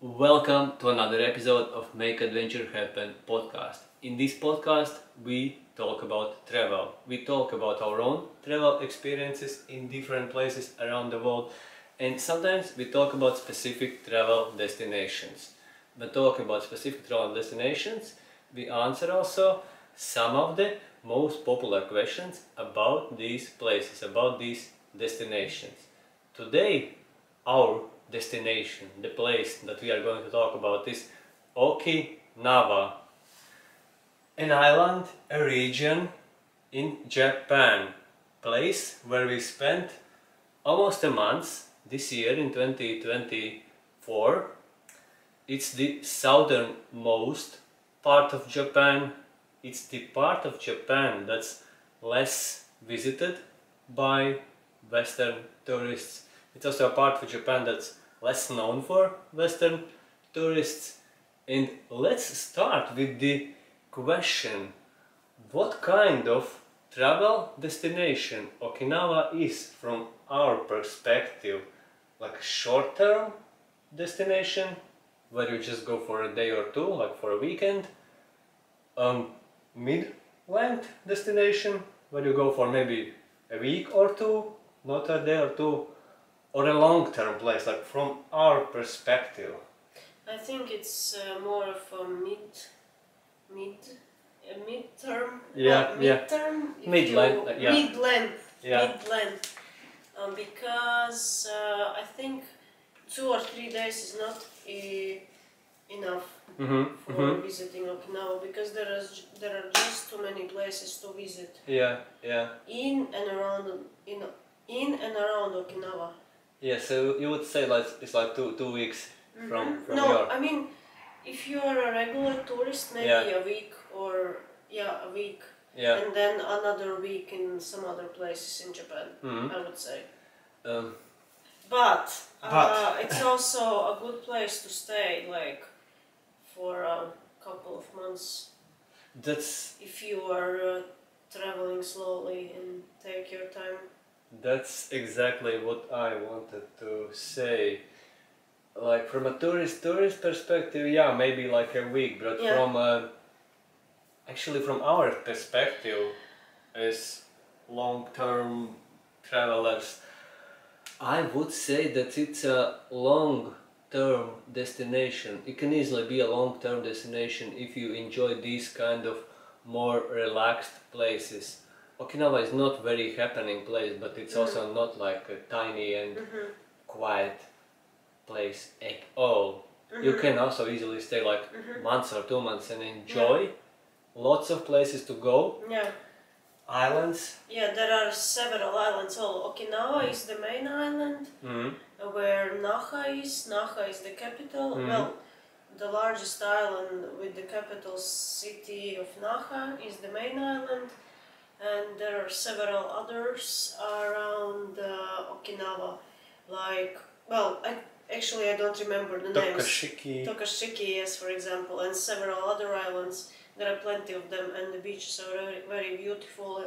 Welcome to another episode of Make Adventure Happen podcast. In this podcast, we talk about travel. We talk about our own travel experiences in different places around the world, and sometimes we talk about specific travel destinations. When talking about specific travel destinations, we answer also some of the most popular questions about these places, about these destinations. Today, our destination, the place that we are going to talk about is Okinawa, an island, a region in Japan, place where we spent almost a month this year in 2024. It's the southernmost part of Japan. It's the part of Japan that's less visited by Western tourists. It's also a part of Japan that's less known for Western tourists. And let's start with the question what kind of travel destination Okinawa is from our perspective? Like a short term destination where you just go for a day or two, like for a weekend, um, mid length destination where you go for maybe a week or two, not a day or two, or a long term place, like from our perspective. I think it's uh, more of a mid, mid, a mid-term. Yeah, uh. Mid-term. if Mid-length, uh, yeah. Mid-length. Yeah. Mid-length. Um, because uh, I think two or three days is not enough Mm-hmm. for visiting Okinawa because there is there are just too many places to visit Yeah, yeah. in and around in in and around Okinawa. Yeah, so you would say like it's like two two weeks from Mhm. from no, your I mean, if you are a regular tourist, maybe Yeah. a week or yeah, a week, yeah. and then another week in some other places in Japan. Mhm. I would say, Um, but, But- Uh, it's also a good place to stay, like for a couple of months that's if you are uh, traveling slowly and take your time. That's exactly what I wanted to say. Like from a tourist tourist perspective, yeah, maybe like a week, but Yeah. from a, actually from our perspective as long-term travelers, I would say that it's a long-term destination. It can easily be a long-term destination if you enjoy these kind of more relaxed places. Okinawa is not very happening place, but it's also not like a tiny and Mhm. quiet place at all. You Mhm. can also easily stay like Mhm. months or two months and enjoy lots of places to go, Yeah, islands. yeah. There are several islands. Oh, Okinawa is the main island. Mm. where Naha is. Naha is the capital. Well, the largest island with the capital city of Naha is the main island, and there are several others around uh, Okinawa, like well, I actually I don't remember the names. Tokashiki. Tokashiki, yes, for example, and several other islands. There are plenty of them, and the beaches are very, very beautiful.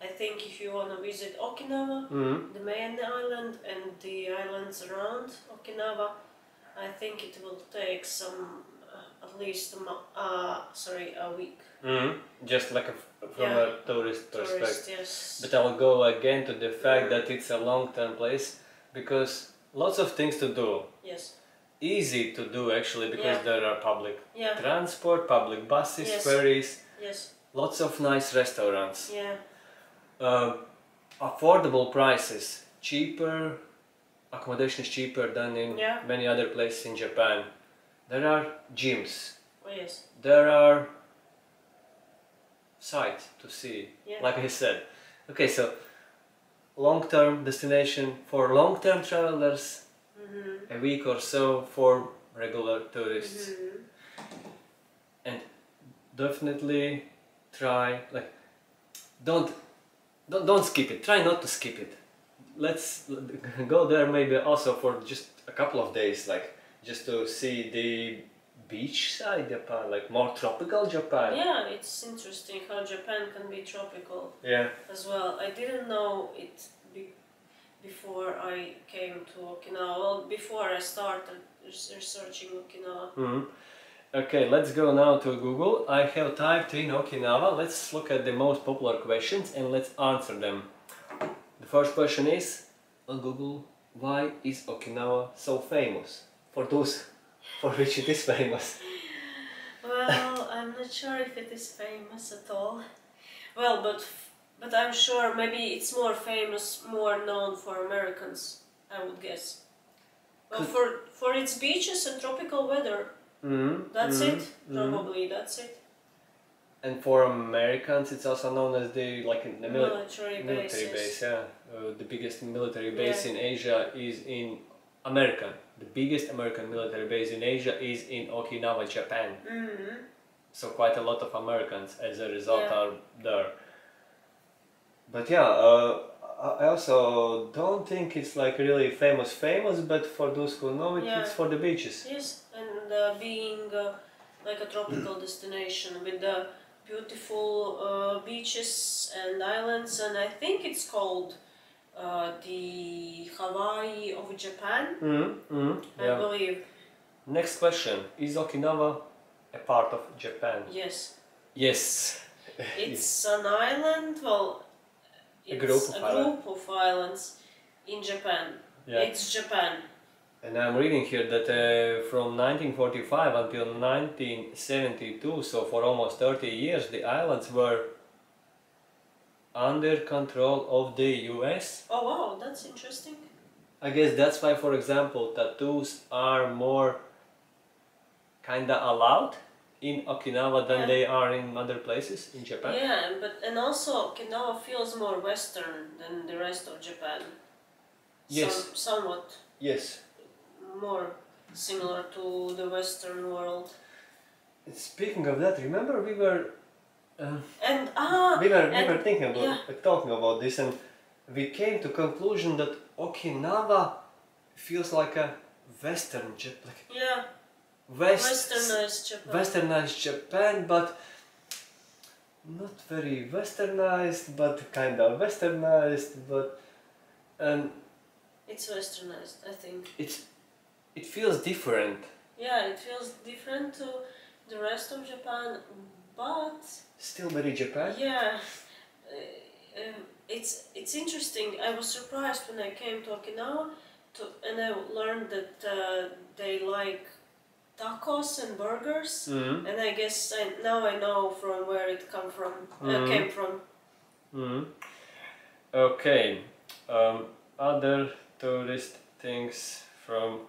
I think if you want to visit Okinawa, Mm. the main island and the islands around Okinawa, I think it will take some uh, at least a mo- uh, sorry a week. Mm. Just like a, from Yeah. a tourist perspective. Tourist, yes. But I will go again to the fact that it's a long-term place because lots of things to do. yes. Easy to do actually because Yeah. there are public Yeah. transport, public buses, Yes. ferries, Yes. lots of nice restaurants. Yeah. Uh, affordable prices, cheaper, accommodation is cheaper than in many other places in Japan. There are gyms, Oh yes. there are sights to see, Yeah. like I said. Okay, so long-term destination for long-term travelers, Mm-hmm. a week or so for regular tourists. Mm-hmm. and definitely try like don't don't don't skip it try not to skip it let's go there maybe also for just a couple of days like just to see the beach side Japan like more tropical Japan Yeah, it's interesting how Japan can be tropical yeah as well. I didn't know it be- before I came to Okinawa. Well, before I started researching Okinawa. Mhm. Okay, let's go now to Google. I have typed in Okinawa. Let's look at the most popular questions and let's answer them. The first question is on Google why is Okinawa so famous? For those for which it is famous. Well, I'm not sure if it is famous at all. Well, but but I'm sure maybe it's more famous, more known for Americans. I would guess. Well, Could- for for its beaches and tropical weather. Mhm, That's mhm, it. mhm. Probably that's it. And for Americans, it's also known as the like in the mili- military, military bases. base. Yeah, uh, the biggest military base Yeah. in Asia is in America. The biggest American military base in Asia is in Okinawa, Japan. hmm So quite a lot of Americans, as a result, Yeah. are there. But yeah, uh, I I also don't think it's like really famous, famous. But for those who know it, Yeah. it's for the beaches. Yes, and uh, being uh, like a tropical destination with the beautiful uh, beaches and islands, and I think it's called uh, the Hawaii of Japan, mm I Yeah. believe. Next question: Is Okinawa a part of Japan? Yes, Yes. it's an island. Well, A it's group of a island- group of islands in Japan. Yeah. It's Japan. And I'm reading here that uh, from 1945 until 1972, so for almost 30 years, the islands were under control of the US. Oh wow, that's interesting. I guess that's why, for example, tattoos are more kinda allowed in Okinawa than Yeah. they are in other places in Japan. Yeah, but and also Okinawa feels more Western than the rest of Japan. Yes. Some, somewhat Yes. more similar to the Western world. Speaking of that, remember we were uh, And ah, we were we were thinking about yeah. talking about this, and we came to conclusion that Okinawa feels like a Western Japan, like yeah, West Westernized Japan. westernized Japan, but not very westernized, but kind of westernized, but and It's Westernized, I think. it's it feels different. Yeah, it feels different to the rest of Japan, but Still very Japan. yeah, uh, um, it's it's interesting. I was surprised when I came to Okinawa, to, and I learned that uh, they like tacos and burgers. Mm-hmm. And I guess I, now I know from where it come from, uh, Mhm. came from. Mm-hmm. Okay. Um, other tourist things from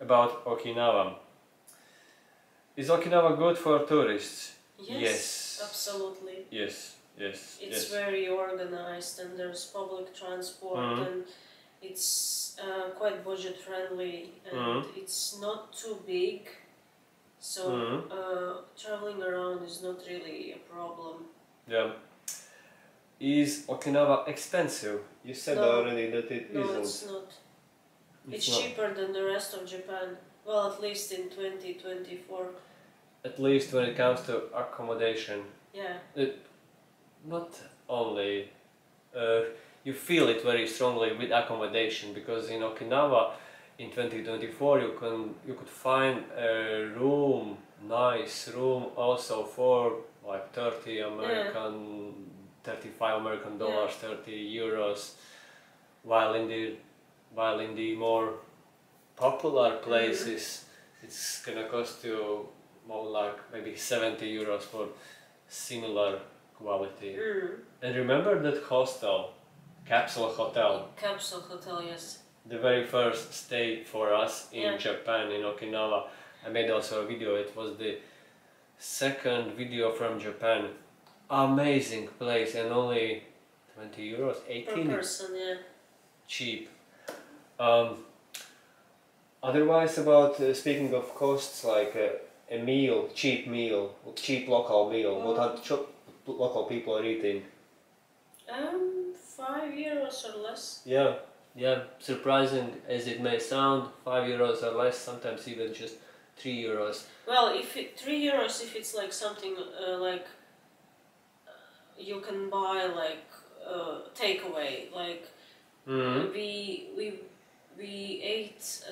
about Okinawa. Is Okinawa good for tourists? Yes, Yes. absolutely. Yes. Yes. It's yes. very organized and there's public transport Mhm. and it's uh, quite budget friendly and Mhm. it's not too big. So Mhm. uh, traveling around is not really a problem. Yeah. Is Okinawa expensive? You said No. already that it No, not it's not. It's, not. cheaper than the rest of Japan. Well, at least in 2024. At least when it comes to accommodation. Yeah. not only uh, you feel it very strongly with accommodation because in Okinawa in 2024 you can you could find a room nice room also for like 30 American 35 American dollars 30 euros while in the while in the more popular places it's gonna cost you more like maybe 70 euros for similar quality. Mm. And remember that hostel, capsule hotel, Capsule hotel, yes. the very first stay for us in Yeah. Japan, in Okinawa. I made also a video, it was the second video from Japan. Amazing place and only 20 euros, 18? Per 18 person, yeah. cheap. Um, otherwise, about uh, speaking of costs, like uh, a meal, cheap meal, cheap local meal, what are cho- local people are eating? Um, five euros or less. Yeah, yeah. Surprising as it may sound, five euros or less. Sometimes even just three euros. Well, if it, three euros, if it's like something uh, like uh, you can buy like uh, takeaway, like Mm-hmm. we we we ate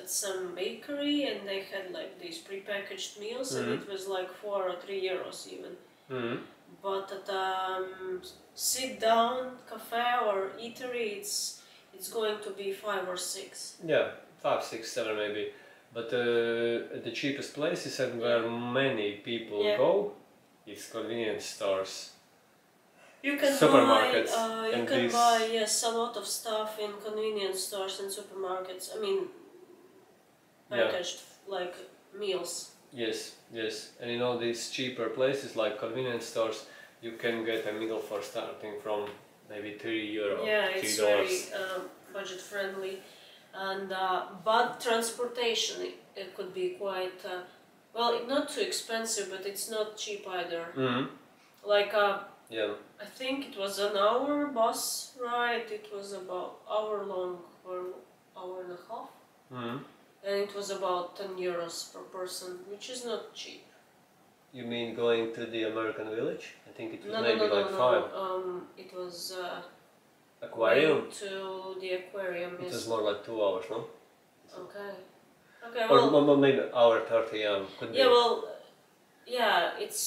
at some bakery and they had like these prepackaged meals and Mhm. it was like four or three euros even. Mm. But at um, sit down cafe or eatery, it's it's going to be five or six. Yeah, five, six, seven maybe. But uh, the cheapest places and where many people Yeah. go is convenience stores. You can Supermarkets buy uh, you can these- buy yes a lot of stuff in convenience stores and supermarkets. I mean Yeah. like meals. Yes, yes. And in all these cheaper places like convenience stores, you can get a meal for starting from maybe three euro, Yeah, it's dollars. very um, budget friendly, and uh, but transportation it, it could be quite uh, well not too expensive, but it's not cheap either. Mm. Like uh, Yeah. I think it was an hour bus ride. It was about hour long or hour and a half, Mm. And it was about ten euros per person, which is not cheap. You mean going to the American village? I think it was No, no, maybe no, no, like no. five. Um, it was uh, Aquarium? to the aquarium. It was more like two hours, no? Okay. Okay. Or Well. mo- maybe hour thirty. Um, could Yeah, be. well, yeah, it's.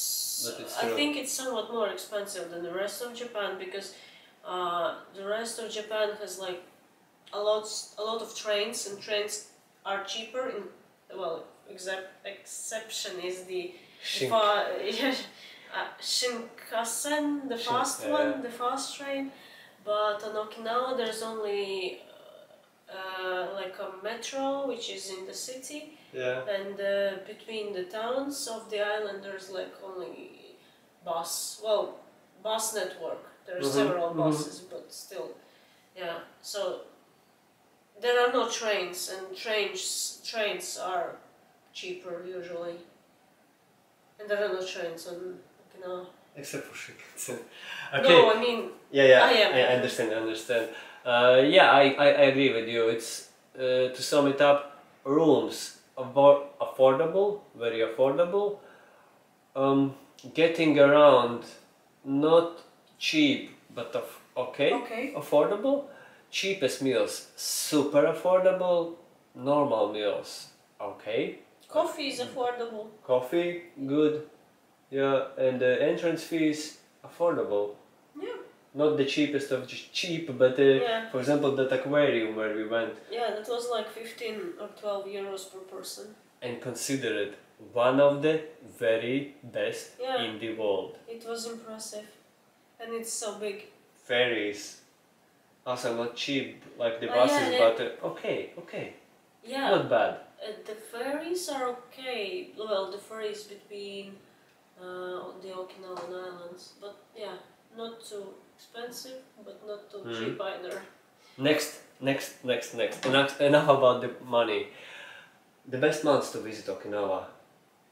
It's I think it's somewhat more expensive than the rest of Japan because uh, the rest of Japan has like a lot, a lot of trains, and trains are cheaper. In well, except exception is the Shink. fa- uh, Shinkansen, the fast one, the fast train. But on Okinawa, there's only uh, like a metro, which is in the city Yeah. and uh, between the towns of the island there's like only bus well bus network there are Mhm, several mhm. buses but still yeah so there are no trains and trains trains are cheaper usually and there are no trains on Okinawa Except for Shinkansen. no I mean Yeah, yeah, Ah, yeah. I understand, I understand. Uh, yeah, I, I, I agree with you. It's, uh, to sum it up, rooms, affordable, very affordable. Um, getting around, not cheap, but of, okay, okay affordable. Cheapest meals, super affordable. Normal meals, okay. coffee is affordable Coffee, good. Yeah, and the entrance fees, affordable yeah not the cheapest of ch- cheap, but uh, Yeah. for example, that aquarium where we went yeah that was like 15 or 12 euros per person and consider it one of the very best Yeah. in the world. it was impressive and it's so big Ferries, also not cheap like the Oh, buses, yeah. but uh, okay, okay, yeah not bad. Uh, the ferries are okay. Well, the ferries between uh, the Okinawan islands, but yeah, not too expensive, but not too Mhm. cheap either. Next, next, next, next. Enough, enough about the money. The best months to visit Okinawa,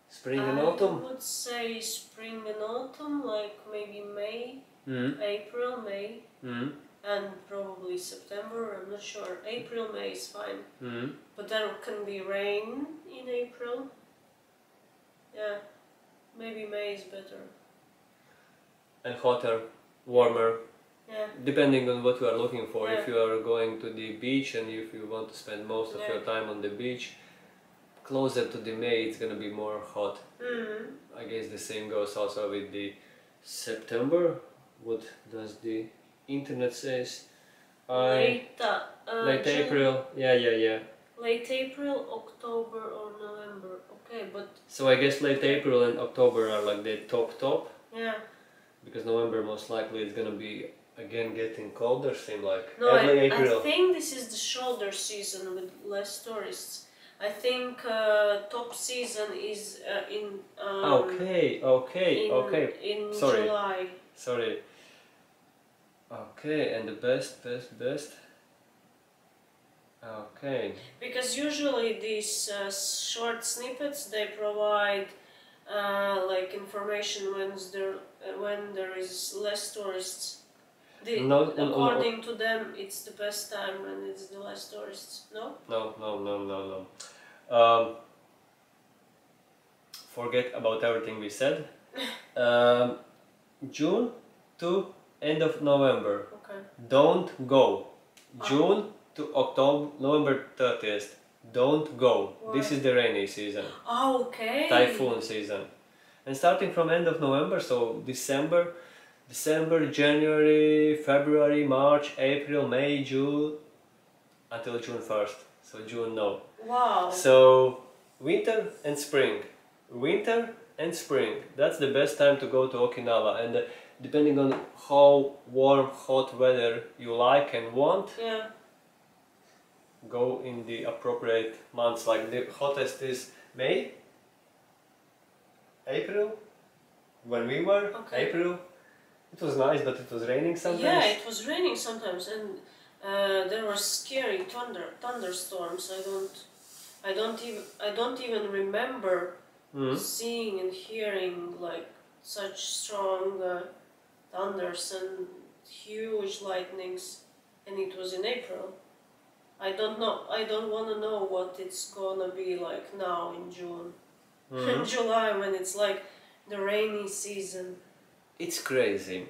spring and autumn? I would say spring and autumn, like maybe May, Mm. April, May, Mm. And probably September. I'm not sure. April, May is fine, Mm. but there can be rain in April. Yeah, maybe May is better. And hotter, warmer, Yeah. depending on what you are looking for if you are going to the beach and if you want to spend most of Yeah. your time on the beach closer to the may it's gonna be more hot Mm-hmm. i guess the same goes also with the september what does the internet says I, late, uh, uh, late June- april yeah yeah yeah Late April, October, or November. Okay, but so i guess late april and october are like the top top yeah. because november most likely is gonna be again getting colder seem like No, I, april I think this is the shoulder season with less tourists. I think uh, top season is uh, in um, okay okay in, okay in Sorry. July. Sorry. Okay, and the best, best, best. Okay. Because usually these uh, short snippets they provide uh, like information when there uh, when there is less tourists. The, No, no, no. according to them, it's the best time when it's the less tourists. No. No, no, no, no, no. Um, forget about everything we said. Um, June to end of November. Okay. Don't go. Ah. June to October, November 30th. Don't go. This is the rainy season, Ah, okay. typhoon season. And starting from end of November, so December, December, January, February, March, April, May, June, until June 1st. So June no. Wow. So winter and spring, winter and spring. That's the best time to go to Okinawa, and uh, depending on how warm, hot weather you like and want, yeah. go in the appropriate months. Like the hottest is May, April. When we were Okay. April, it was nice, but it was raining sometimes. Yeah, it was raining sometimes, and uh, there were scary thunder thunderstorms. I don't, I don't even, I don't even remember Mhm. seeing and hearing like such strong uh, thunders and huge lightnings, and it was in April. I don't know. I don't want to know what it's gonna be like now in June, Mhm. July when it's like the rainy season. It's crazy.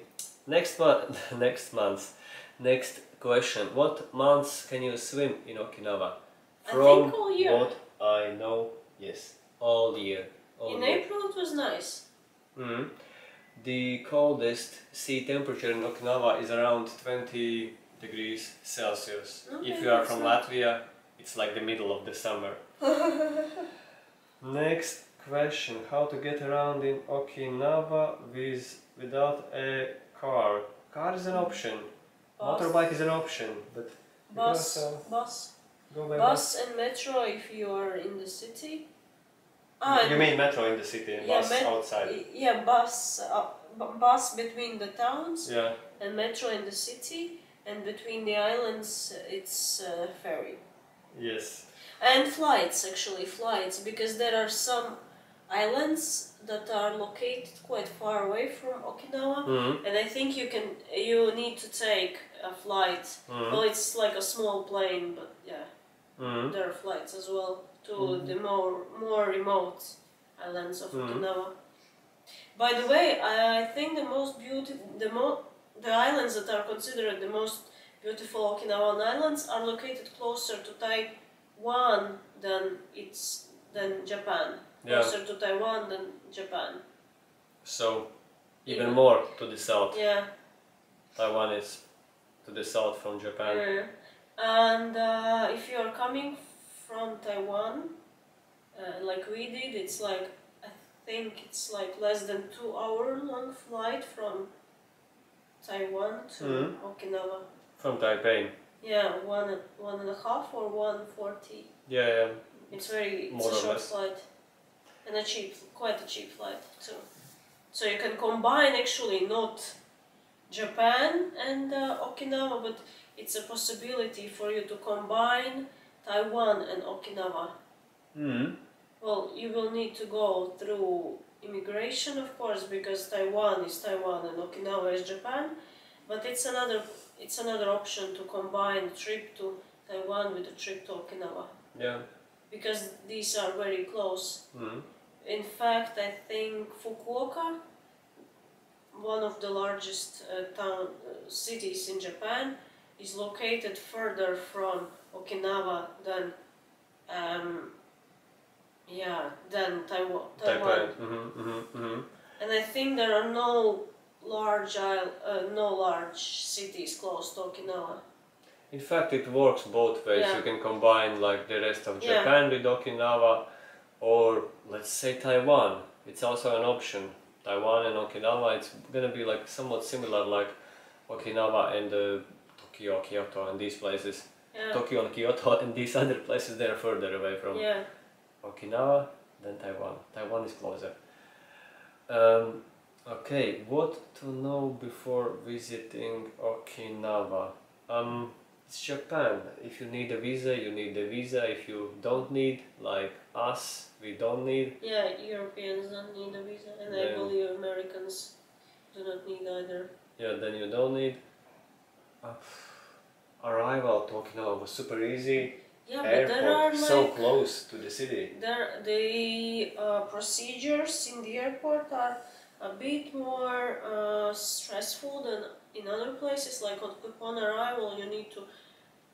Next month, next month, next question. What months can you swim in Okinawa? I think all year. what I know, yes, all year. All in year. April it was nice. Mhm. The coldest sea temperature in Okinawa is around 20 degrees Celsius. Okay, if you are from not- Latvia, it's like the middle of the summer. Next question: How to get around in Okinawa with without a car? Car is an option. Bus. Motorbike is an option, but Bus, bus, go by bus and metro if you are in the city. Ah, You mean metro in the city and yeah, bus outside? Yeah, bus, uh, bu- bus between the towns Yeah. and metro in the city, and between the islands uh, it's uh, ferry. Yes. And flights, actually, flights, because there are some islands that are located quite far away from Okinawa, Mhm. and I think you can you need to take a flight. Mhm. Well, it's like a small plane, but yeah. Mhm. there are flights as well to Mhm. the more more remote islands of Mhm. Okinawa. By the way, I, I think the most beautiful the mo- the islands that are considered the most beautiful Okinawan islands are located closer to Taiwan than it's than Japan. Yeah. Closer to Taiwan than Japan. So even Yeah. more to the south. Yeah. Taiwan is to the south from Japan. Yeah. And uh, if you are coming from Taiwan, uh, like we did, it's like I think it's like less than two hour long flight from Taiwan to Mhm. Okinawa. From Taipei. Yeah, one one and a half or one forty. Yeah, yeah. It's very it's More a short less. flight and a cheap, quite a cheap flight too. So you can combine actually not Japan and uh, Okinawa, but it's a possibility for you to combine Taiwan and Okinawa. Mm. Well, you will need to go through immigration, of course, because Taiwan is Taiwan and Okinawa is Japan. But it's another it's another option to combine the trip to Taiwan with a trip to Okinawa Yeah. because these are very close. Mm. In fact, I think Fukuoka, one of the largest uh, town uh, cities in Japan, is located further from Okinawa than um, yeah than Taiwan. Taiwan. Mm-hmm, mm-hmm, mm-hmm. And I think there are no large isle, uh, no large cities close to Okinawa. In fact, it works both ways. Yeah. You can combine like the rest of Yeah. Japan with Okinawa, or let's say Taiwan. It's also an option. Taiwan and Okinawa. It's gonna be like somewhat similar, like Okinawa and uh, Tokyo, Kyoto, and these places. Yeah. Tokyo and Kyoto and these other places they're further away from Yeah. Okinawa, then Taiwan. Taiwan is closer. Um, okay, what to know before visiting Okinawa? Um, it's Japan. If you need a visa, you need a visa. If you don't need, like us, we don't need. Yeah, Europeans don't need a visa, and I believe Americans do not need either. Yeah, then you don't need. Uh, arrival to Okinawa was super easy. Yeah, but there are Airport like so close to the city. there the uh, procedures in the airport are a bit more uh, stressful than in other places. Like on, upon arrival, you need to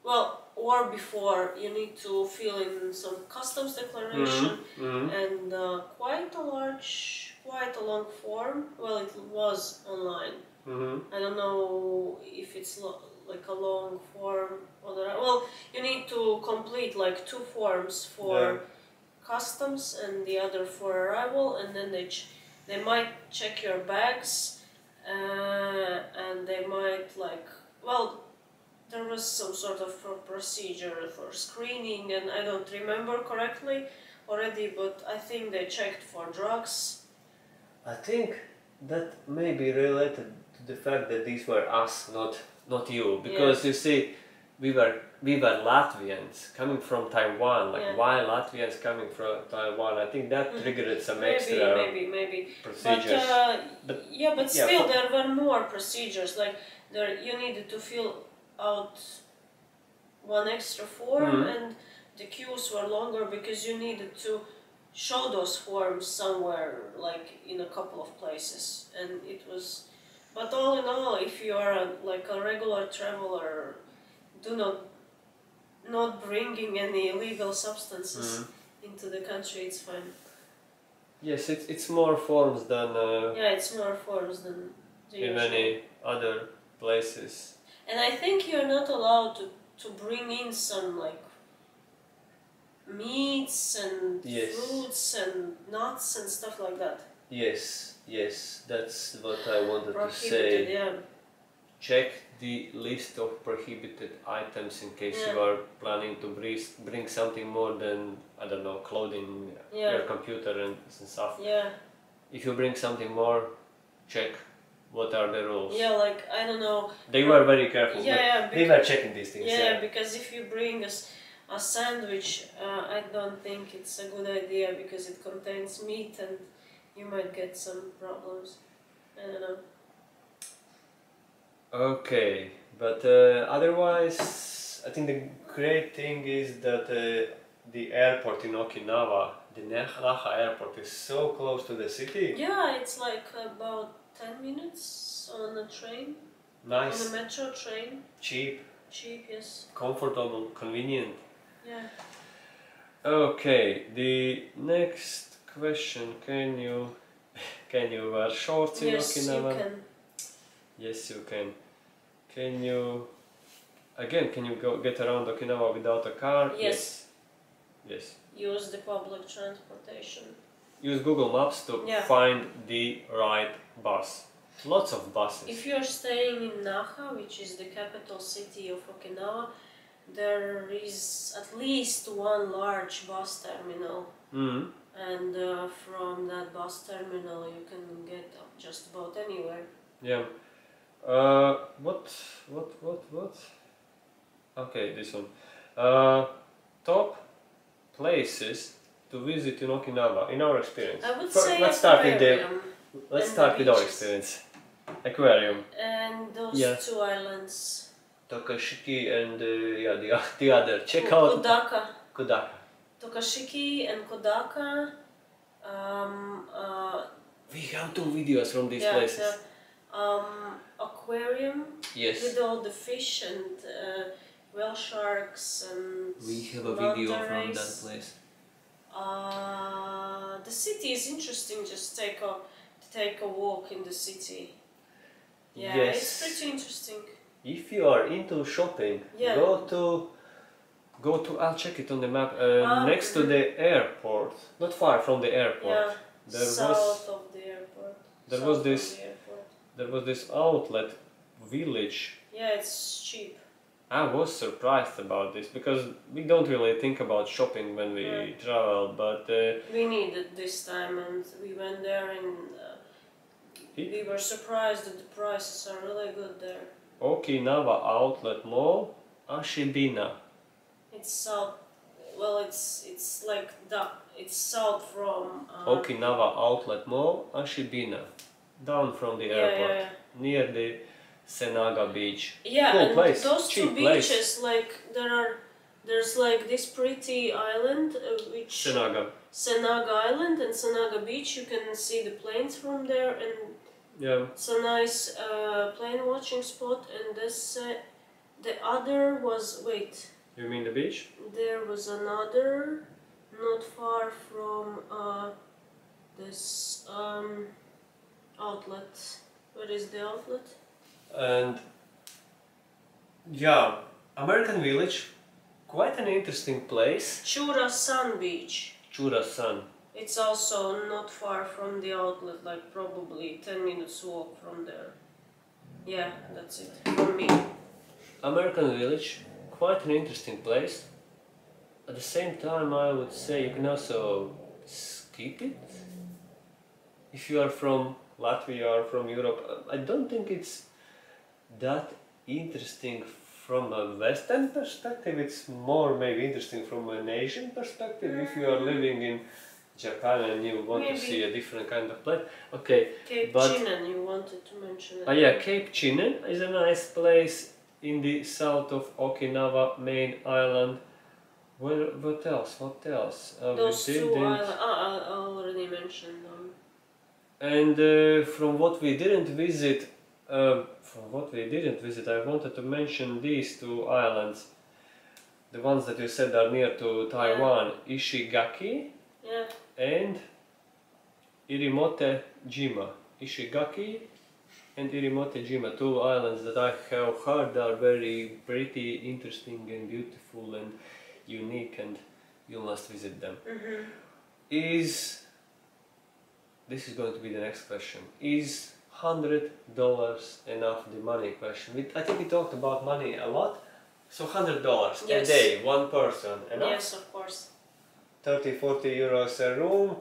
well, or before you need to fill in some customs declaration Mhm. and uh, quite a large, quite a long form. Well, it was online. Mhm. I don't know if it's lo- like a long form or well, you need to complete like two forms for Yeah. customs and the other for arrival, and then they ch- they might check your bags, uh, and they might like well. There was some sort of procedure for screening, and I don't remember correctly already, but I think they checked for drugs. I think that may be related to the fact that these were us, not not you, because you see, we were we were Latvians coming from Taiwan. Like Yeah. why Latvians coming from Taiwan? I think that Mm. triggered some Maybe, extra maybe, maybe. procedures. But, uh, But- yeah, but yeah, still, there were more procedures. Like there, you needed to fill out one extra form, Mhm. and the queues were longer because you needed to show those forms somewhere, like in a couple of places, and it was. But all in all, if you are a, like a regular traveler, do not not bringing any illegal substances Mhm. into the country, it's fine. Yes, it's it's more forms than uh, Yeah, it's more forms than in many other places. And I think you're not allowed to, to bring in some like meats and Yes. fruits and nuts and stuff like that. Yes, yes, that's what I wanted to say. yeah. Check the list of prohibited items in case you are planning to bring, bring something more than, I don't know, clothing, Yeah. your computer and, and stuff. Yeah, If you bring something more, check what are the rules. yeah, like I don't know. They were very careful. Yeah, yeah, they were checking these things. Yeah, because if you bring a sandwich, uh, I don't think it's a good idea because it contains meat and you might get some problems. I don't know. Okay, but uh, otherwise, I think the great thing is that uh, the airport in Okinawa, the Naha airport, is so close to the city. Yeah, it's like about 10 minutes on a train, Nice. on a metro train. cheap, Cheap, yes. comfortable, convenient. Yeah. Okay, the next question: Can you can you wear shorts in yes, you Okinawa? can. Yes, you can. Can you again? Can you go get around Okinawa without a car? Yes. Yes. Use the public transportation. Use Google Maps to Yeah. find the right bus. Lots of buses. If you're staying in Naha, which is the capital city of Okinawa, there is at least one large bus terminal. Mm. And uh, from that bus terminal, you can get up just about anywhere. Yeah. Uh, what? What? What? What? Okay, this one. Uh, top places to visit in Okinawa, in our experience. I would Fir- say let's start with the aquarium let's start with our experience. Aquarium, and those Yeah. two islands. Tokashiki, and uh, yeah, the, the other. Check out Kodaka. Kodaka. Tokashiki and Kodaka. Um, uh, We have two videos from these yeah, places. the, um, aquarium Yes. with all the fish and uh, whale sharks and We have a video from that place. Uh, the city is interesting. Just take a take a walk in the city. Yeah, Yes. it's pretty interesting. If you are into shopping, Yeah. go to go to I'll check it on the map. Uh, Ah, next to the airport, not far from the airport. Yeah, There south was of the airport. there south was this- the airport. there was this outlet village. Yeah, it's cheap. I was surprised about this because we don't really think about shopping when we Yeah. travel, but uh, We needed this time, and we went there, and uh, we were surprised that the prices are really good there. Okinawa Outlet Mall, Ashibina. It's south. Well, it's it's like the it's south from. Uh, Okinawa Outlet Mall, Ashibina, down from the Yeah, airport, yeah, near the Senaga Beach. yeah. Cool and place, those two cheap place. beaches, like there are, there's like this pretty island, uh, which Senaga. Senaga Island and Senaga Beach. You can see the planes from there, and Yeah. it's a nice uh, plane watching spot. And this uh, The other was wait. You mean the beach? There was another, not far from uh, this um, outlet. Where is the outlet? And yeah, American Village, quite an interesting place. Chura Sun Beach. Chura Sun. It's also not far from the outlet, like probably 10 minutes walk from there. Yeah, that's it from me. American Village, quite an interesting place. At the same time, I would say you can also skip it. If you are from Latvia or from Europe, I don't think it's that interesting from a Western perspective. It's more maybe interesting from an Asian perspective. If you are living in Japan and you want Maybe. to see a different kind of place, okay. Cape But- Chinen, you wanted to mention it. Ah, yeah, Cape Chinen is a nice place in the south of Okinawa main island. Where, what else? What else? Uh, Those two islands, ah, I already mentioned them. And uh, from what we didn't visit, um, from what we didn't visit, I wanted to mention these two islands. The ones that you said are near to Taiwan, Ishigaki Yeah, and Irimote Jima. Ishigaki and Irimote Jima, two islands that I have heard are very pretty, interesting and beautiful and unique and you must visit them. mm-hmm. Is this is going to be the next question. Is hundred dollars enough the money question? We, I think we talked about money a lot. So hundred dollars Yes. a day, one person, enough? yes, of course. 30 40 euros a room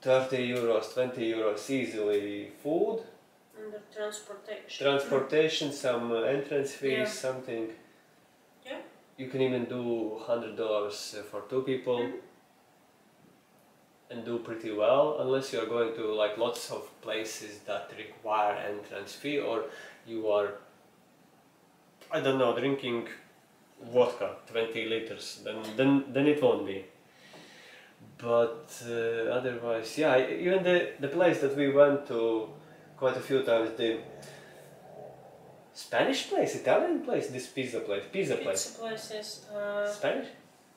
30 euros 20 euros easily food The transportation. transportation some uh, entrance fees Yeah. something Yeah. you can even do 100 dollars for two people Mhm. and do pretty well unless you are going to like lots of places that require entrance fee or you are i don't know drinking vodka 20 liters then then then it won't be but uh, otherwise yeah even the the place that we went to quite a few times the spanish place italian place this pizza place pizza place Pizza places. Uh, spanish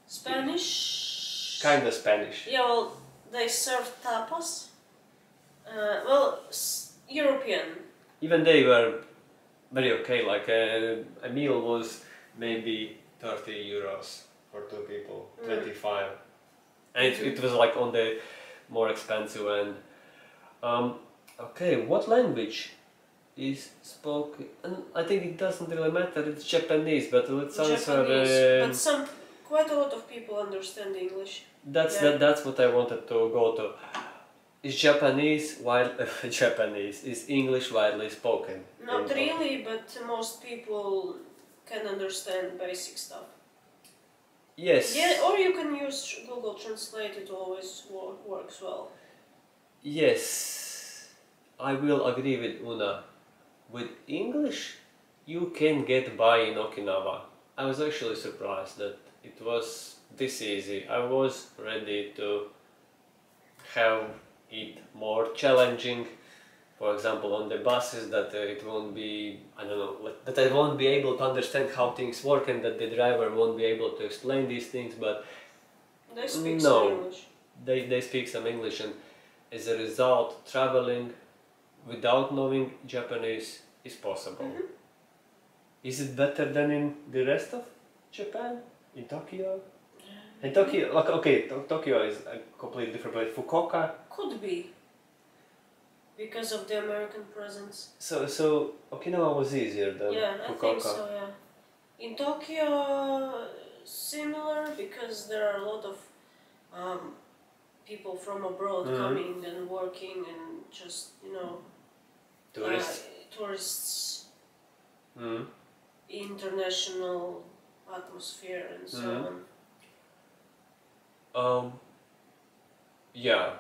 Spanish. kind of spanish Yeah, well, they serve tapas. Uh, well, s- European. even they were very okay. Like a, a meal was maybe 30 euros for two people, Mm. 25. And it, it was like on the more expensive end. Um, okay, what language is spoken? And I think it doesn't really matter, it's Japanese, but let's answer. Japanese. um, but some, quite a lot of people understand English. That's Yeah. that, that's what I wanted to go to. Is Japanese wild Japanese is English widely spoken? Not really, but most people can understand basic stuff. Yes. Yeah, or you can use Google Translate. It always wo- works well. Yes, I will agree with Una. With English, you can get by in Okinawa. I was actually surprised that it was this easy. I was ready to have it more challenging. For example, on the buses, that uh, it won't be, I don't know, that I won't be able to understand how things work and that the driver won't be able to explain these things, but They speak No. some English. they, they speak some English and as a result traveling without knowing Japanese is possible. Mhm. Is it better than in the rest of Japan? In Tokyo? In Tokyo, like, okay, To- Tokyo is a completely different place. Fukuoka, Could be. Because of the American presence. so so Okinawa was easier than yeah, I think so, yeah. In Tokyo, similar because there are a lot of um, people from abroad Mhm. coming and working and just, you know, Tourists. uh, tourists, Mm. international atmosphere and so Mhm. on. Um, yeah.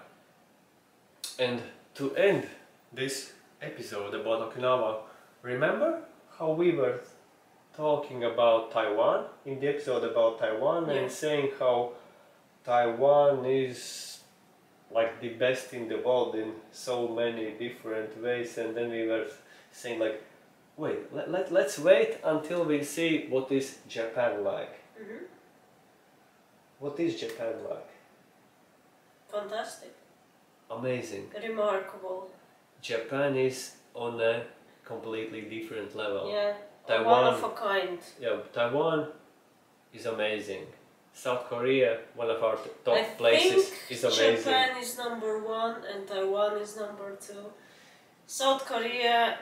And to end this episode about Okinawa, remember how we were talking about Taiwan in the episode about Taiwan Yeah. and saying how Taiwan is like the best in the world in so many different ways and then we were saying like wait, let, let, let's wait until we see what is Japan like. hmm What is Japan like? Fantastic. Amazing. Remarkable. Japan is on a completely different level. Yeah. Taiwan. One of a kind. Yeah, Taiwan is amazing. South Korea, one of our t- top I places, is amazing. Japan is number one and Taiwan is number two. South Korea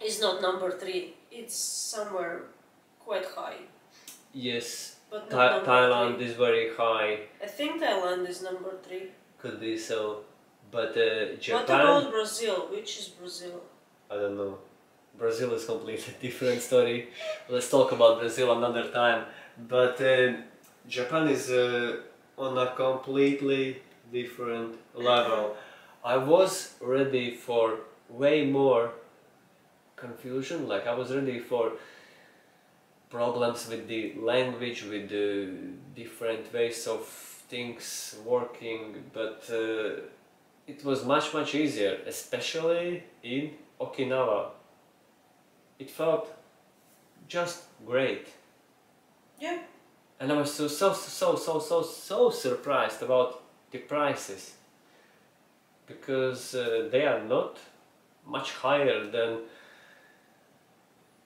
is not number three. It's somewhere quite high, Yes, but Tha- Thailand three. is very high. I think Thailand is number three. Could be so, but uh, What about Brazil? Which is Brazil? I don't know. Brazil is completely different story. Let's talk about Brazil another time. But uh, Japan is uh, on a completely different level. I was ready for way more confusion. Like I was ready for problems with the language, with the different ways of things working. But uh, it was much much easier, especially in Okinawa. It felt just great. Yeah. And I was so so so so so so surprised about the prices because uh, they are not much higher than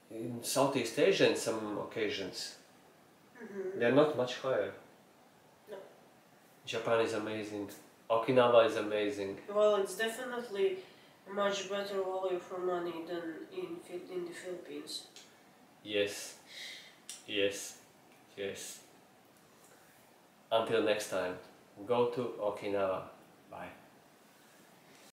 in Southeast Asia in some occasions. hmm They are not much higher. No. Japan is amazing. Okinawa is amazing. Well, it's definitely much better value for money than in in the Philippines. Yes, yes, yes. Until next time, go to Okinawa. Bye.